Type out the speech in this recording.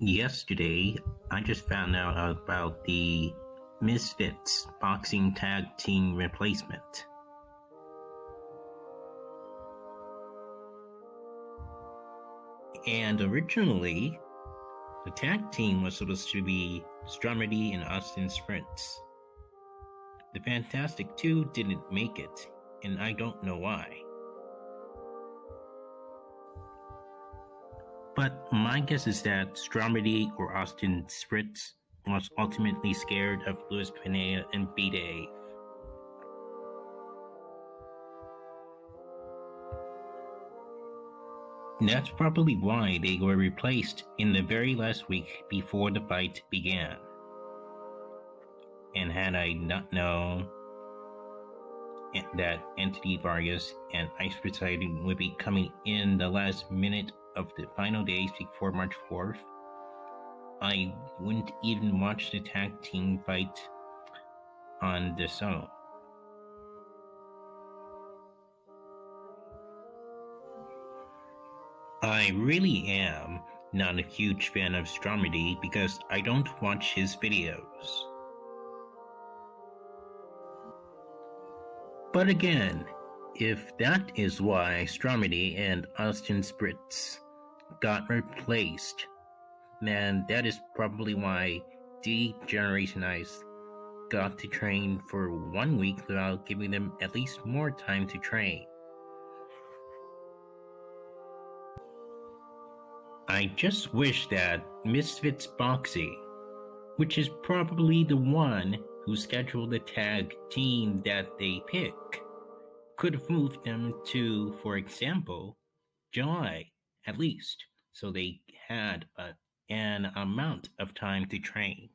yesterday, I just found out about the Misfits boxing tag team replacement. And originally, the tag team was supposed to be Stromedy and Austin Sprinz. The Fantastic Two didn't make it, and I don't know why. But my guess is that Stromedy or Austin Sprinz was ultimately scared of Luis Pineda and B Dave. That's probably why they were replaced in the very last week before the fight began. And had I not known that Anthony Vargas and Ice Poseidon would be coming in the last minute of the final days before March 4th, I wouldn't even watch the tag team fight on the show. I really am not a huge fan of Stromedy because I don't watch his videos. But again, if that is why Stromedy and Austin Sprinz got replaced, then that is probably why D Generation Ice got to train for one week without giving them at least more time to train. I just wish that Misfits Boxy, which is probably the one who scheduled the tag team that they pick, could have moved them to, for example, July at least, so they had a, an amount of time to train.